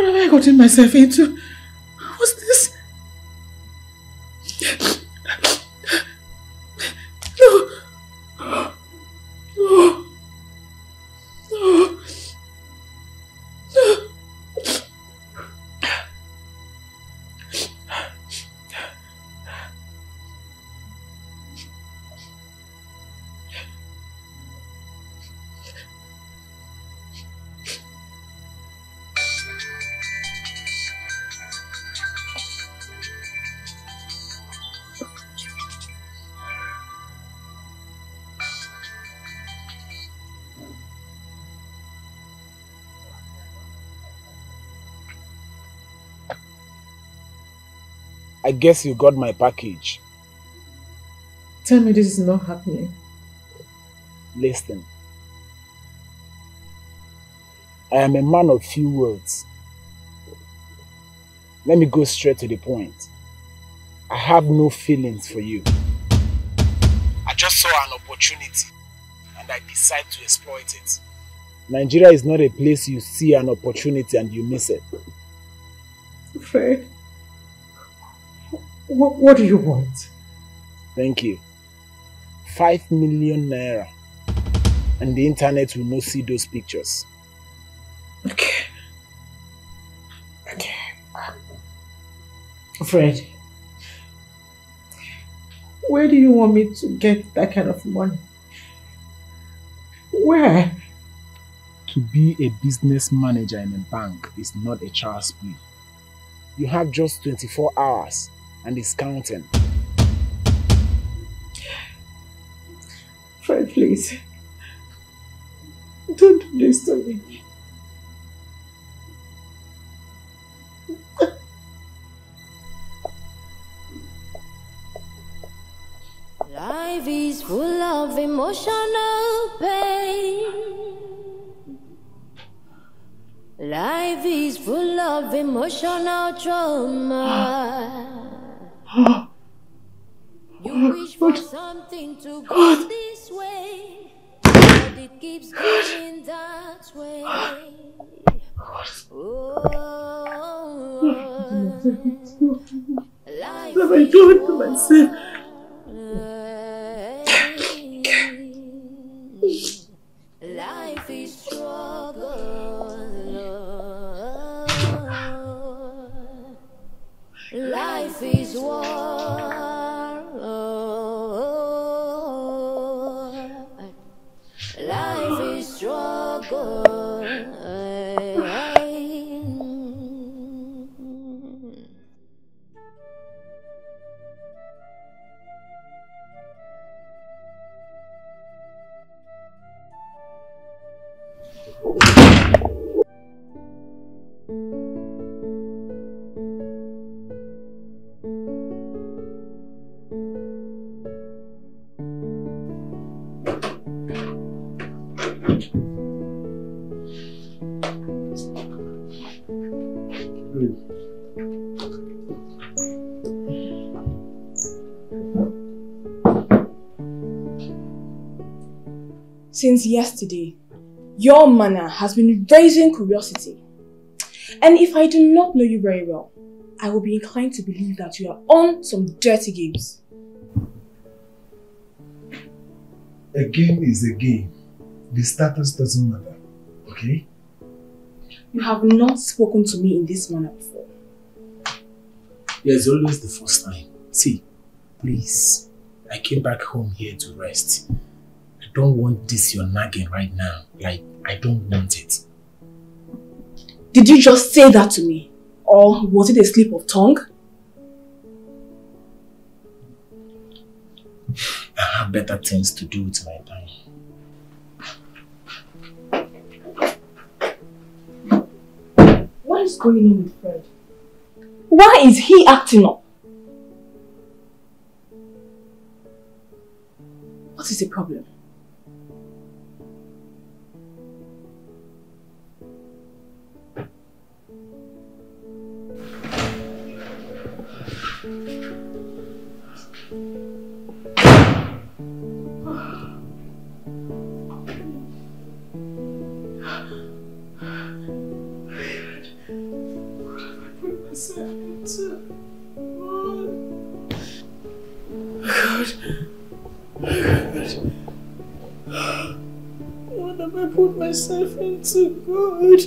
What have I gotten myself into? What's this? I guess you got my package. Tell me this is not happening. Listen. I am a man of few words. Let me go straight to the point. I have no feelings for you. I just saw an opportunity and I decide to exploit it. Nigeria is not a place you see an opportunity and you miss it. Fred. What, what do you want? Thank you. Five million naira. And the internet will not see those pictures. Okay. Okay. Fred. Where do you want me to get that kind of money? Where? To be a business manager in a bank is not a child's play. You have just 24 hours and is counting. Fred, please. Don't do this to me. Life is full of emotional pain. Life is full of emotional trauma. You wish for something to go this way, but it keeps going that way. Oh, life What have I done to myself? Since yesterday, your manner has been raising curiosity. And if I do not know you very well, I will be inclined to believe that you are on some dirty games. A game is a game. The status doesn't matter. Okay? You have not spoken to me in this manner before. Yeah, it's always the first time. See, please, I came back home here to rest. I don't want this your nagging right now. Like, I don't want it. Did you just say that to me? Or was it a slip of tongue? I have better things to do with my time. What is going on with Fred? Why is he acting up? What is the problem? What have I put myself into, God?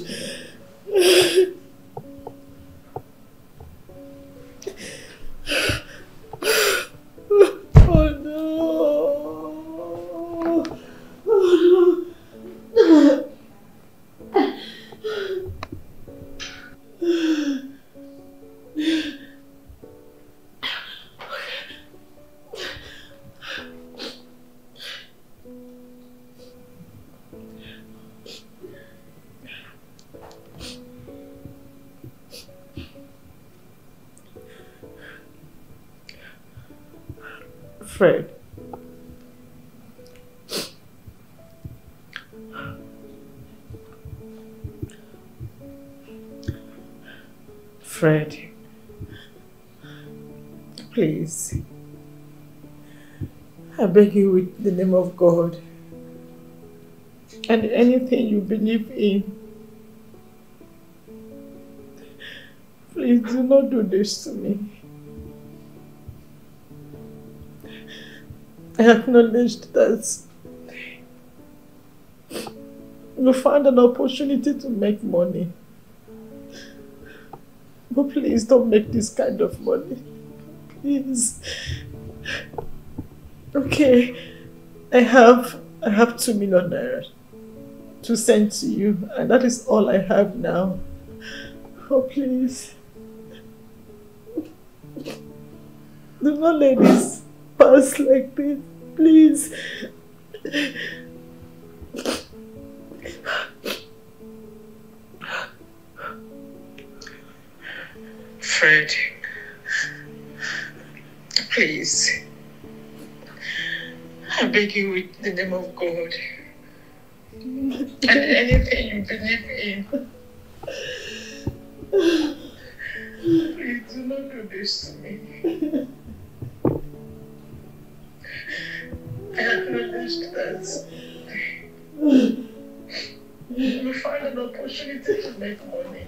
Beg you with the name of God and anything you believe in. Please do not do this to me. I acknowledge that you found an opportunity to make money. But please don't make this kind of money. Please. Okay. I have I have two million naira to send to you, and that is all I have now. Oh please. Do not let this pass like this, please. Fred, please. I beg you with the name of God and anything you believe in. Please do not do this to me. I acknowledge that you find an opportunity to make money.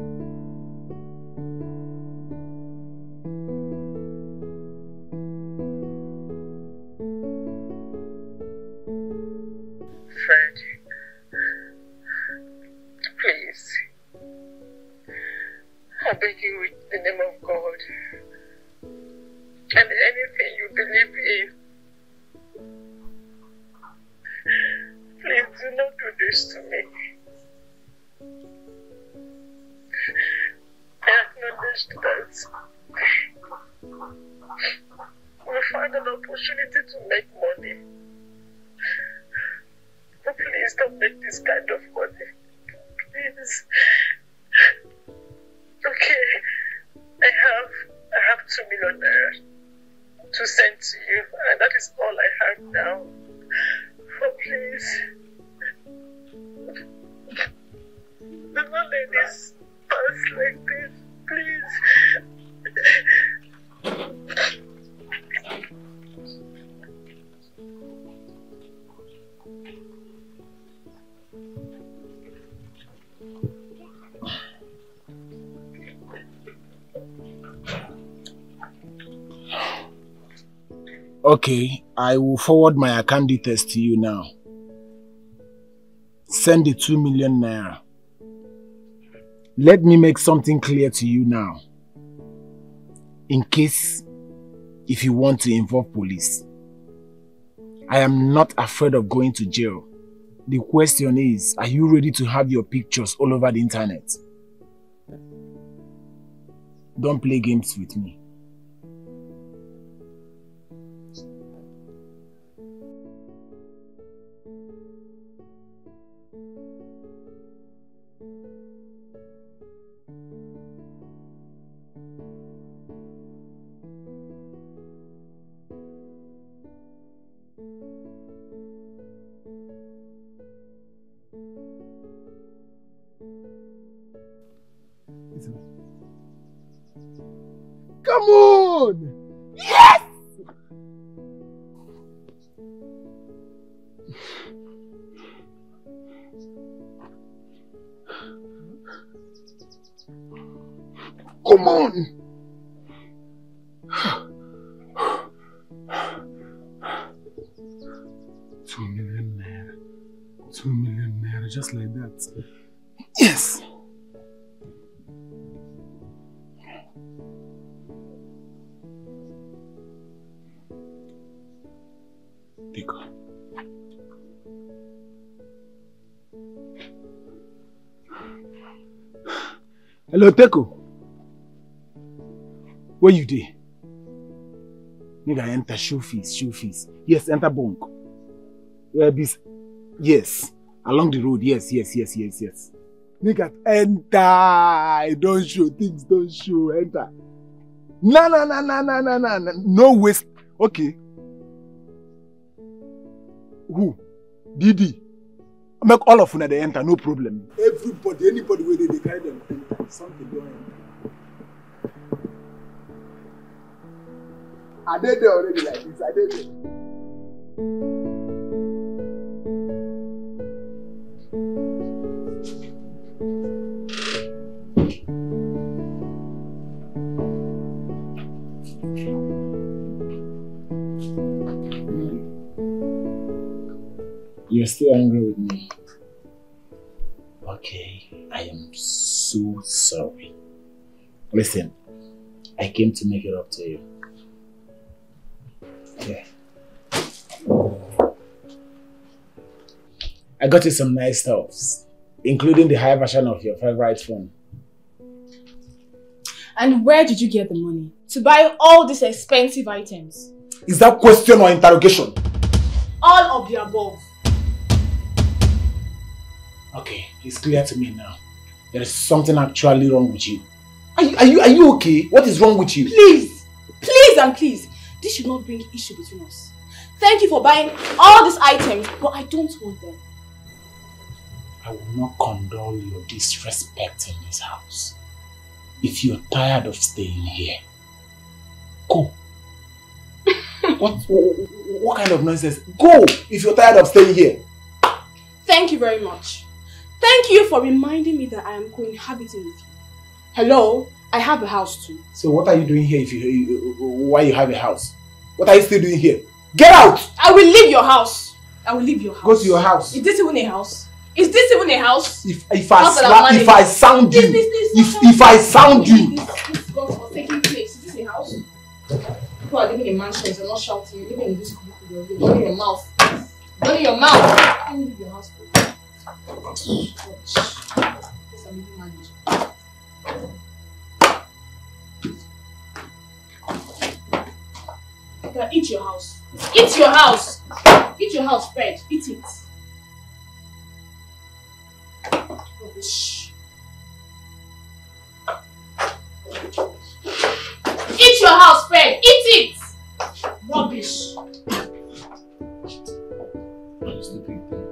please. I beg you with the name of God and anything you believe in. Please do not do this to me. I acknowledge that we find an opportunity to make make this kind of money. Please. Okay. I have I have two million naira to send to you, and that is all I have now. Oh please. Do not let like Okay, I will forward my account details to you now. Send the 2 million naira. Let me make something clear to you now. In case if you want to involve police. I am not afraid of going to jail. The question is, are you ready to have your pictures all over the internet? Don't play games with me. Two million naira. Two million naira, just like that. Yes. Pick. Hello, Teko. Where you dey? Nigga, enter show fees, show fees. Yes, enter bunk. Where be? Yes, along the road. Yes, yes, yes, yes, yes. Nigga, enter. Don't show things. Don't show. Enter. No, no, no, no, no, no, no, no. Waste. Okay. Who? Didi. Make all of una dey enter. No problem. Everybody, anybody wey dey dey carry them enter. Something don enter. I dey there already like this. I dey there. You're still angry with me. Okay, I am so sorry. Listen, I came to make it up to you. Yeah. I got you some nice stuffs, including the high version of your favorite phone. And where did you get the money to buy all these expensive items? Is that question or interrogation? All of the above. Okay, it's clear to me now. There is something actually wrong with you. Are you, are you, are you okay? What is wrong with you? Please, please and please, this should not bring issue between us. Thank you for buying all these items, but I don't want them. I will not condole your disrespect in this house. If you're tired of staying here, go. what, what, what kind of nonsense? Go if you're tired of staying here. Thank you very much. Thank you for reminding me that I am cohabiting with you. Hello, I have a house too. So what are you doing here if you, why you have a house? What are you still doing here? Get out! I will leave your house. I will leave your house. Go to your house. Is this even a house? Is this even a house? If if I if I sound you, Please, please, please, if if I sound you, This, this God for taking place. Is this a house? People are living in mansions They're not shouting. You're living in this cubicle. You're running your mouth. Running your mouth. Can you leave your house, please? Eat your house. Eat your house. Eat your house, Fred. Eat it. Rubbish. Eat your house, Fred. Eat it. Rubbish. Baba,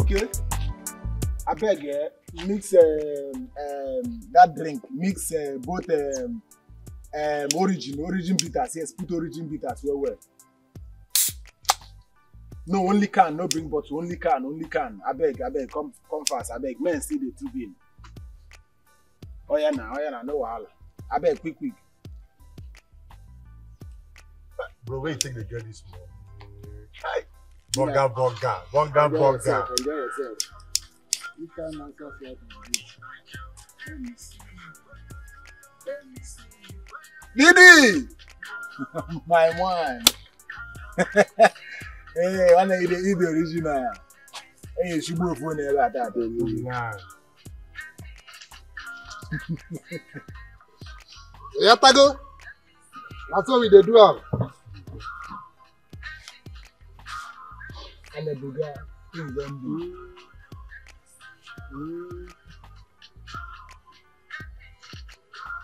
okay. I beg, eh, mix um, um, that drink. Mix uh, both um, um, origin, origin bitters. Yes, put origin bitters well, well. No, only can, no bring bottle, only can, only can. I beg, I beg, come, come fast. I beg, men see the two bin. Oh yeah, now, oh now, no wahala. I beg, quick, quick. Bro, where you think they get this from? Burger, Yeah. burger, burger, Enjoy burger. yourself, enjoy yourself. You can myself what Let me see. Let me see. Didi! My one. hey, one of you eat the original. Hey, she move phone there like that. Nah. Yeah, Tago. That's what we dey do am. And a Buga. Things don't do.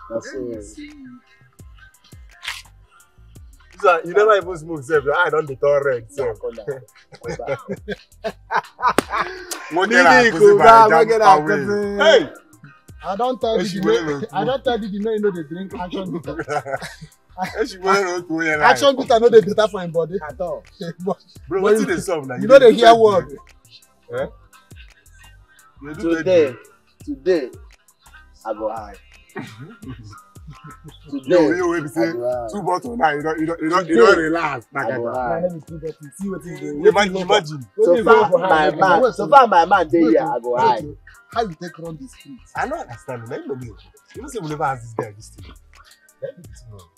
That's it. So, you never even smoke sef, your eye don dey turn red sef. Nwoke na Nini akusi Kuga, by nwoke jam na away. akusi. Hey! I don't tell you, Eshi the wele know, lotu. I don't tell you, the know you know they drink action bitter. Na. Action bitter no dey better for him body at all. But Bro, wetin you- dey sup na? you know they dey hear word. Eh? Today, today, I go high. Yo, Today, you wey be say two bottles now, you don you don you don you don relax. You do. Imagine imagine. So far, my man, so far my man dey here, I go high. How you take run the street? I no understand na you know me. You know say we never ask this guy this thing.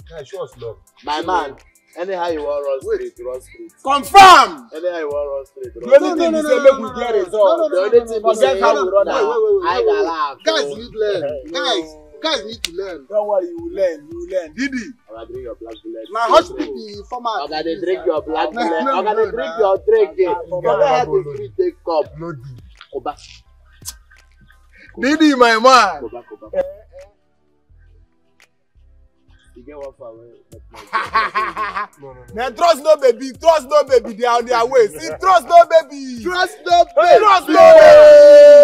Guy show us love. My man, anyhow you wan run straight, run straight. Confirm! Anyhow you wan run straight, The run only straight. thing be say make we get result. The only thing be say how we run am, I wait. laugh. Guys need learn. Guys, guys need to learn. Don't worry, you will learn, you will learn. Didi, Oga drink your black bullet. Na hospital the format. Oga dey drink your black No, bullet. no, Oga no, dey drink no. your drink. eh. no, how no, the no. street take cup. no. Koba, Didi, my man. koba, koba. You get one for wey. No, no, no. Na trust no baby, trust no baby, they are on their way. See, trust no baby. Trust no baby. Trust no baby.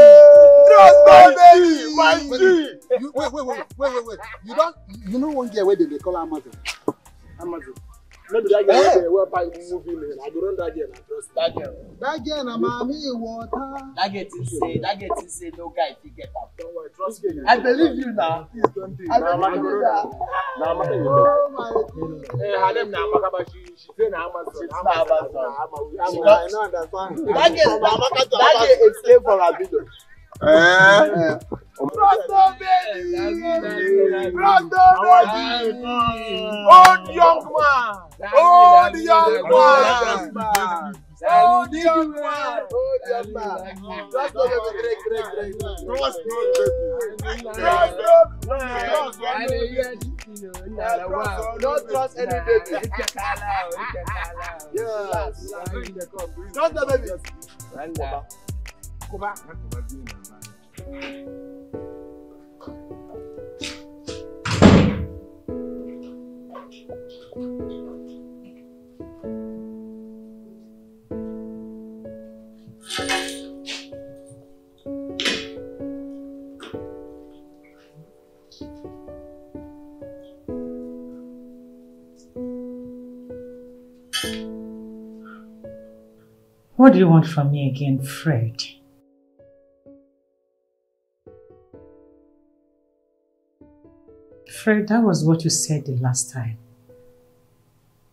Trust no baby. My G. You, wait, wait, wait, wait, wait, wait. You don't, you know one girl where they dey call Amazon. Amazon. No be that guy wey dey wear pipe movie man. I go run that girl na trust. That girl. That girl na mommy water. That girl think say, that girl think say no guy fit get am. Don't worry, trust me. I believe you now. Please don't do it. I Na Amaka believe you am. Na Amaka you know. Oh my God. Eh, her name na Amaka but she she say na Amazon. She's not Amazon. Na Amazon. She Amazon. don't- I no understand. That girl, that girl escape from her video. Eh. Trust no baby. Trust no Our baby. G. Old young man. Old young man. Old young man. Oh, yes, man. Just go to break, break, break. Trust no baby. Trust no Trust no baby. Don't trust any baby. Yes. Trust the baby. What do you want from me again, Fred? That was what you said the last time.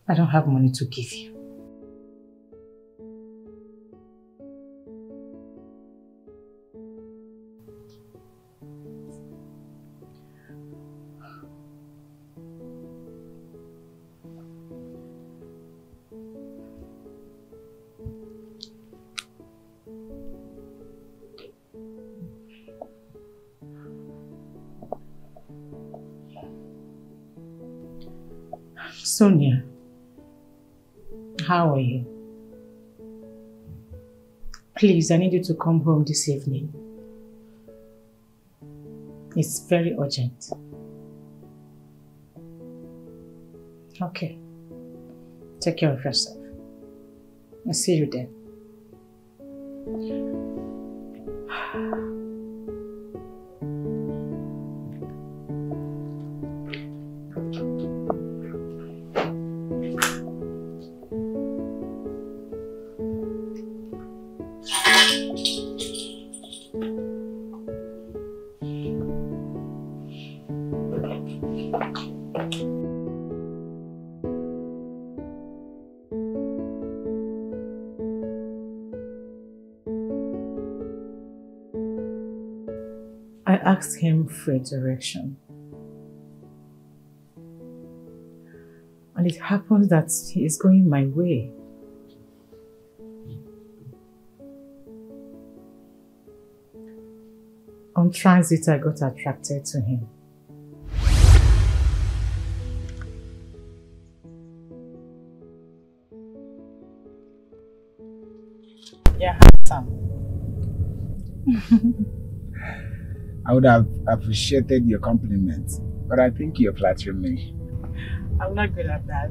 I don't have money to give you. Please, I need you to come home this evening. It's very urgent. Okay. Take care of yourself. I'll see you then. Asked him for a direction. And it happens that he is going my way. On transit, I got attracted to him. I would have appreciated your compliment, but I think you're flattering me. I'm not good at that.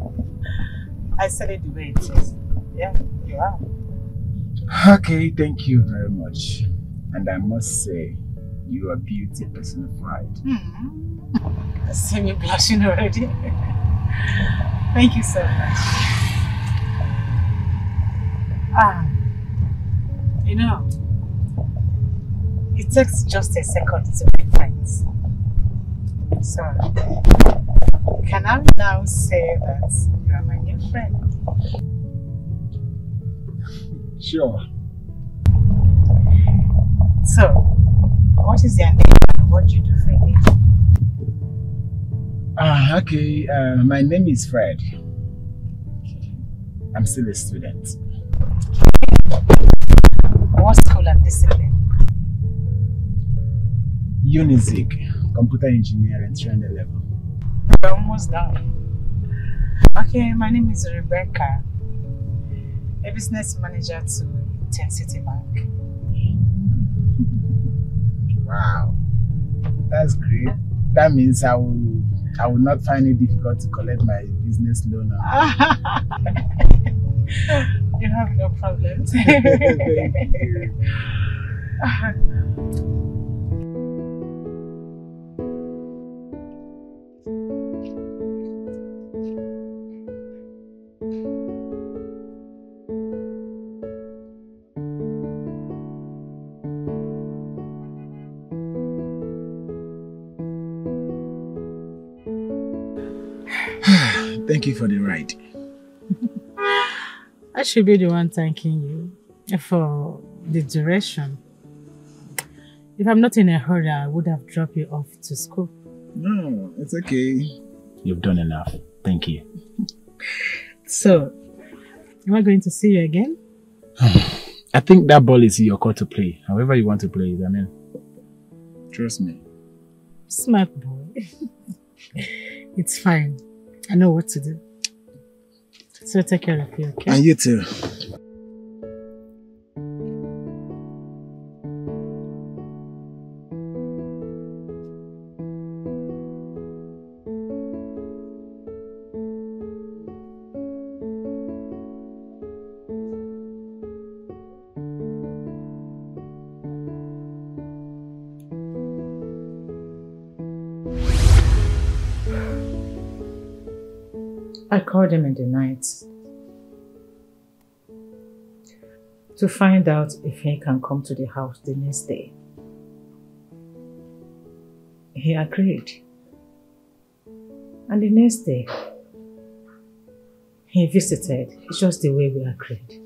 I said it the way it is. Yeah, you are. Okay, thank you very much. And I must say, you are beauty personified. Hmm. I see me blushing already. Thank you so much. Ah, you know, it takes just a second to make friends. So, can I now say that you are my new friend? Sure. So, what is your name and what do you do for a living? Ah, okay. Uh, my name is Fred. I'm still a student. What school and discipline? Unizik, computer engineering, trend level. We're almost done. Okay, my name is Rebecca, a business manager to Intensity Bank. Wow, that's great. That means I will, I will not find it difficult to collect my business loan. you have no problems. you. For the ride. I should be the one thanking you for the duration. If I'm not in a hurry, I would have dropped you off to school. No, it's okay. You've done enough. Thank you. So, am I going to see you again? I think that ball is your court to play. However you want to play it, I mean. Trust me. Smart boy. it's fine. I know what to do. So take care of you, okay? And you too. I called him in the night to find out if he can come to the house the next day. He agreed. And the next day, he visited just the way we agreed.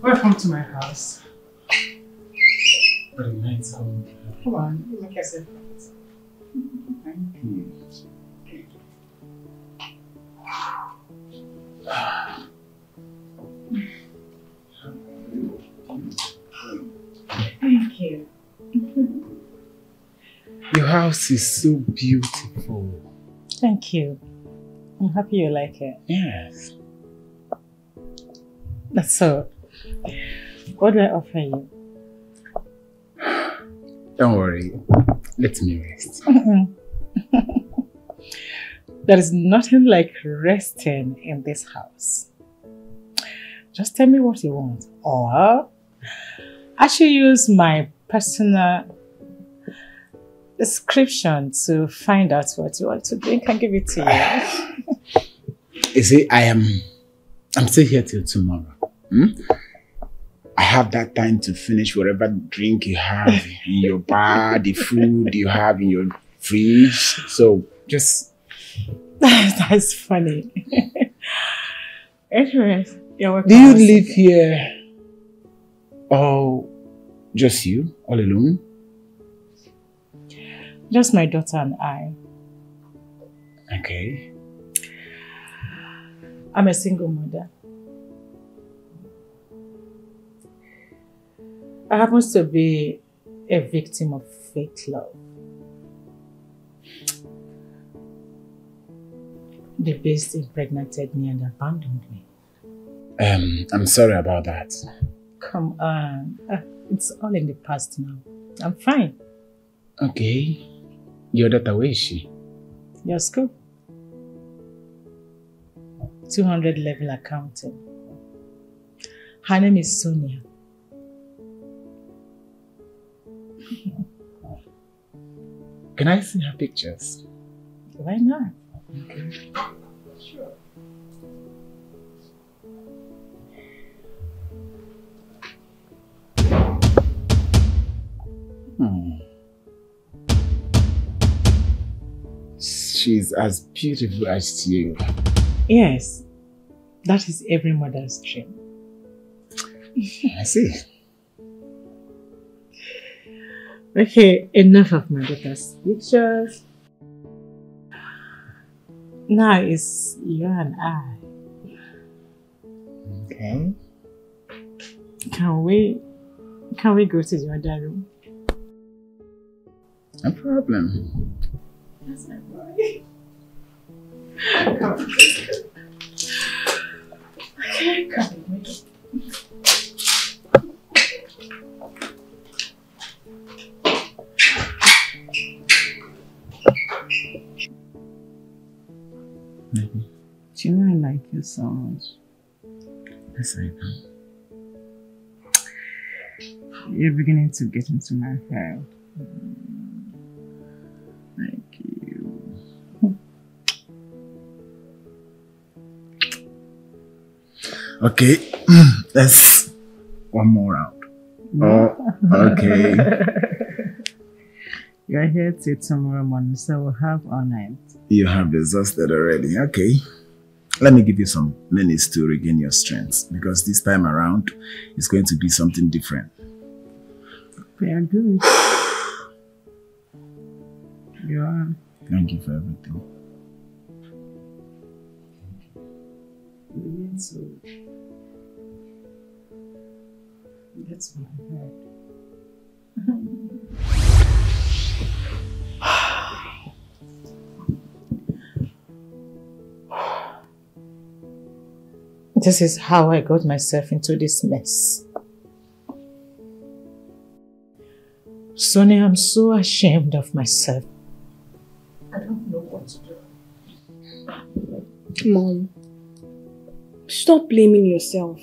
Welcome to my house. Very nice home. Come on, you make yourself Thank you. Thank you. Your house is so beautiful. Thank you. I'm happy you like it. Yes. That's so. What do I offer you? Don't worry. Let me rest. there is nothing like resting in this house. Just tell me what you want. Or I should use my personal description to find out what you want to drink and give it to you. You see, I am I'm still here till tomorrow. Hmm? I have that time to finish whatever drink you have in your bar, the food you have in your fridge. So just That's funny. Anyways, welcome. do you live here Oh, just you, all alone? Just my daughter and I. Okay. I'm a single mother. I happen to be a victim of fake love. the beast impregnated me and abandoned me. Um, I'm sorry about that. Come on. Uh, it's all in the past now. I'm fine. Okay. Your daughter, where is she? Your school? 200 level accounting. Her name is Sonia. Can I see her pictures? Why not? Hmm. She's as beautiful as you. Yes, that is every mother's dream. I see. Okay, enough of my daughter's pictures. Now it's you and I. Okay. Can we can we go to the other room? No problem. That's my boy. Come. Okay, come Do you know I like you so much? Yes, I know. You're beginning to get into my head. Thank you. Okay, let's one more round. Oh, okay. You're here till tomorrow morning, so we'll have all night. You have exhausted already. Okay. Let me give you some minutes to regain your strength because this time around it's going to be something different. Are good. You are. Thank you for everything. Begin to That's my head. This is how I got myself into this mess. Sonia, I'm so ashamed of myself. I don't know what to do. Mom, stop blaming yourself.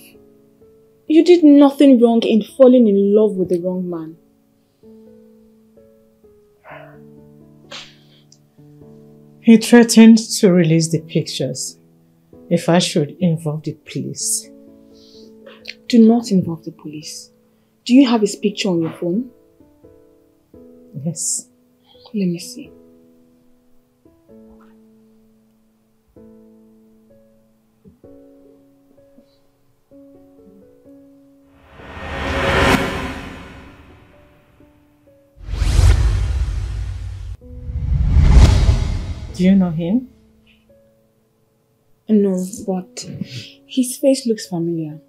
You did nothing wrong in falling in love with the wrong man. He threatened to release the pictures if I should involve the police. Do not involve the police. Do you have his picture on your phone? Yes. Let me see. Do you know him? No, but his face looks familiar.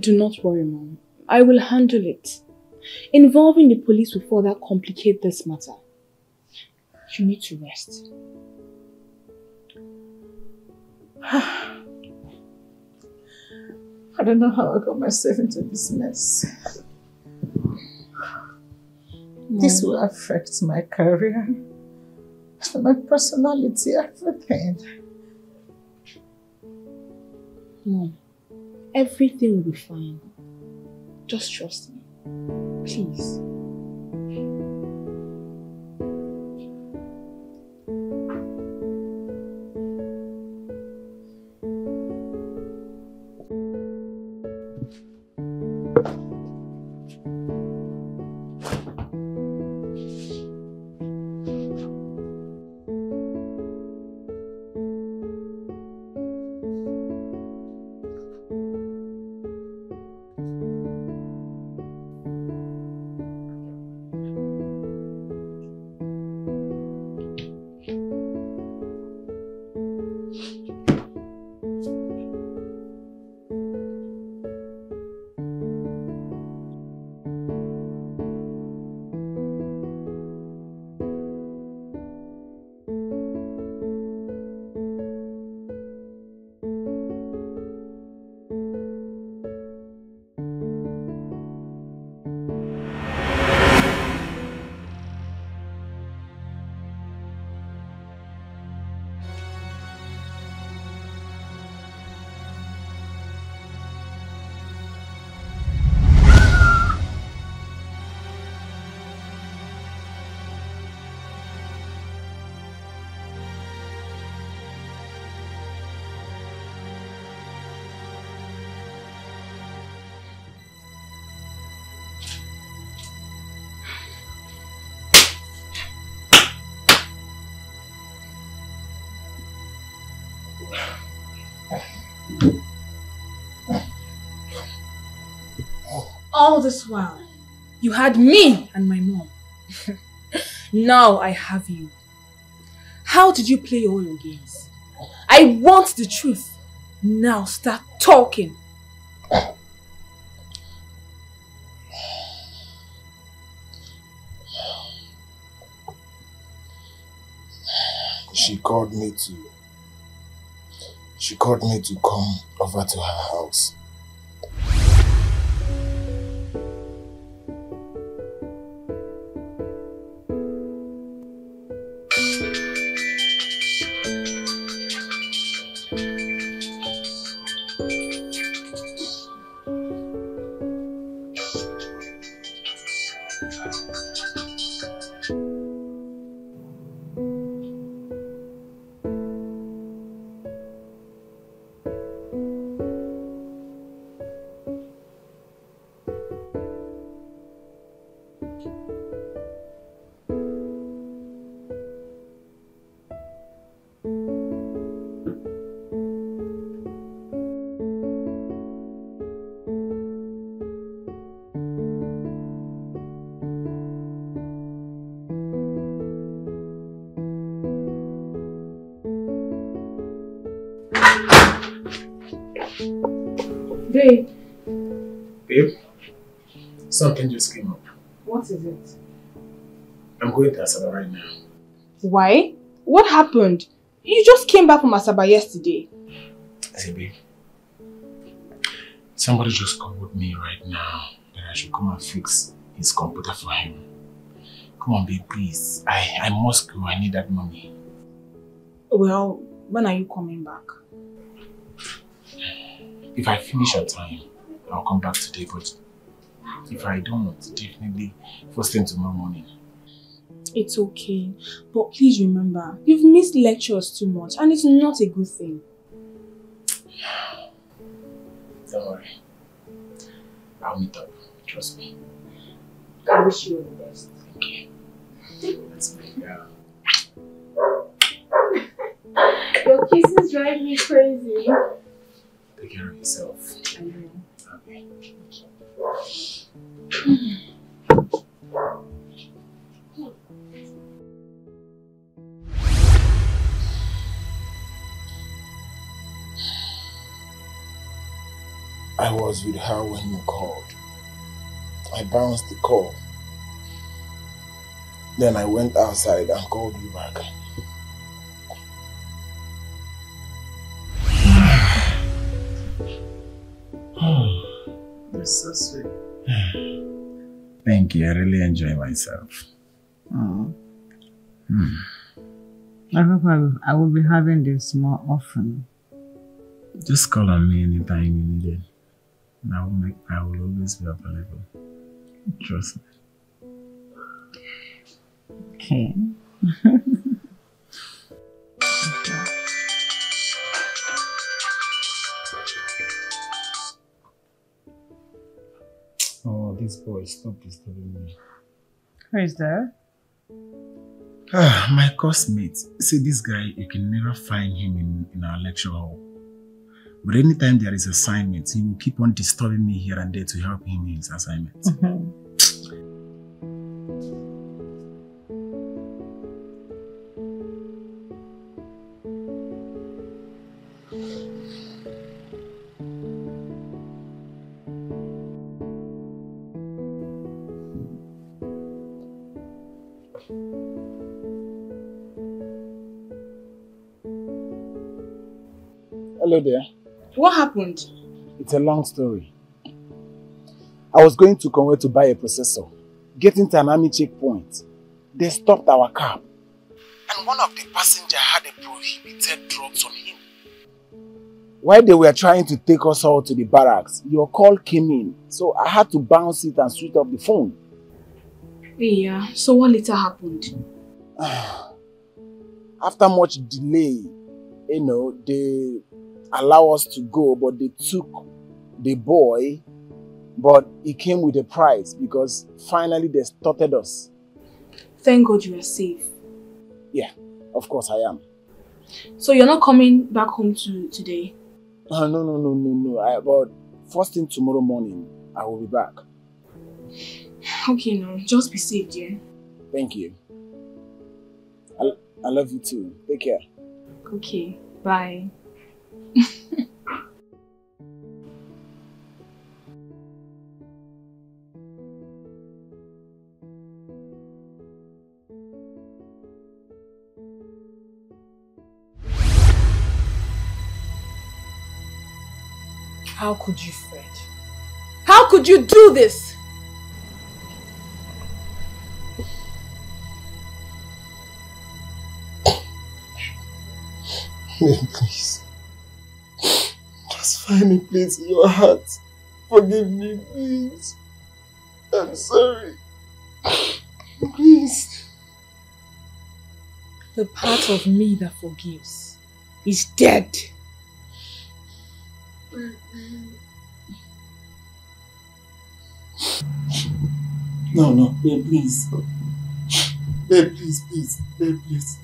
Do not worry, Mom. I will handle it. Involving the police will further complicate this matter. You need to rest. I don't know how I got myself into this mess. This will affect my career, my personality, everything. Mom, everything will be fine. Just trust me. Please. All this while, you had me and my mom. now I have you. How did you play all your games? I want the truth. Now start talking. She called me to she called me to come over to her house. What is it? I'm going to Asaba right now. Why? What happened? You just came back from Asaba yesterday. I said, babe, somebody just called me right now that I should come and fix his computer for him. Come on, babe, please. I, I must go. I need that money. Well, when are you coming back? If I finish on time, I'll come back today, but if I don't, definitely first thing tomorrow morning. It's okay. But please remember, you've missed lectures too much and it's not a good thing. Don't worry. I'll meet up. Trust me. I wish you all the best. Okay. Let's make yeah. Your kisses drive me crazy. Take care of yourself. I know. Okay. I was with her when you called. I bounced the call. Then I went outside and called you back. That's so sweet. Thank you. I really enjoy myself. Oh. I hope I will, I will be having this more often. Just call on me anytime you need it. And I will make I will always be available. Trust me. Okay. this boy, stop disturbing me. Who is there? Ah, my coursemate. See, this guy, you can never find him in, in our lecture hall. But anytime there is assignment, he will keep on disturbing me here and there to help him in his assignment. Happened? It's a long story. I was going to Conway to buy a processor. Getting to an army checkpoint. They stopped our cab. And one of the passengers had a prohibited drugs on him. While they were trying to take us all to the barracks, your call came in. So I had to bounce it and switch off the phone. Yeah, so what later happened? After much delay, you know, they allow us to go, but they took the boy, but he came with a price because finally they started us. Thank God you are safe. Yeah, of course I am. So you're not coming back home to today? Uh, no, no, no, no, no. I, but first thing tomorrow morning, I will be back. Okay, no. Just be safe, yeah? Thank you. I, I love you too. Take care. Okay, bye. How could you, Fred? How could you do this? Please. Find a place in your heart. Forgive me, please. I'm sorry. Please. The part of me that forgives is dead. No, no, babe, please. Babe, please, please. Babe, please.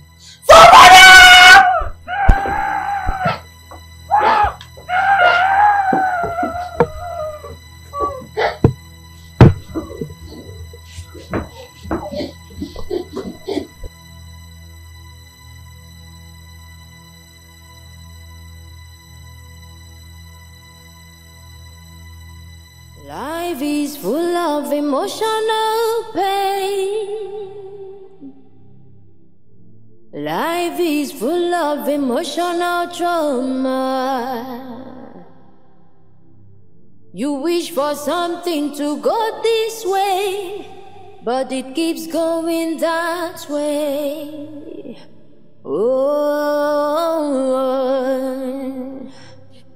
Emotional trauma. You wish for something to go this way, but it keeps going that way. Oh,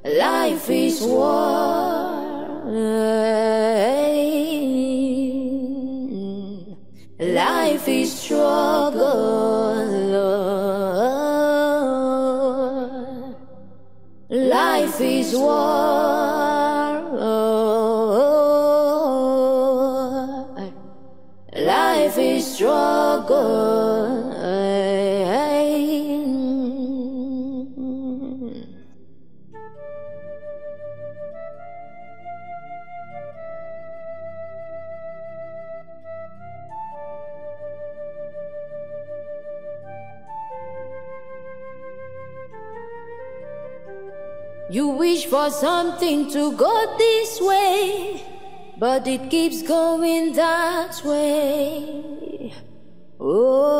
life is war. Life is something to go this way, but it keeps going that way. Oh,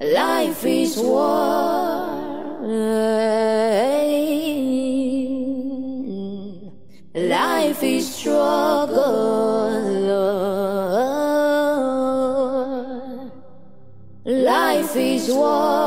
life is war. Life is struggle. Life is war.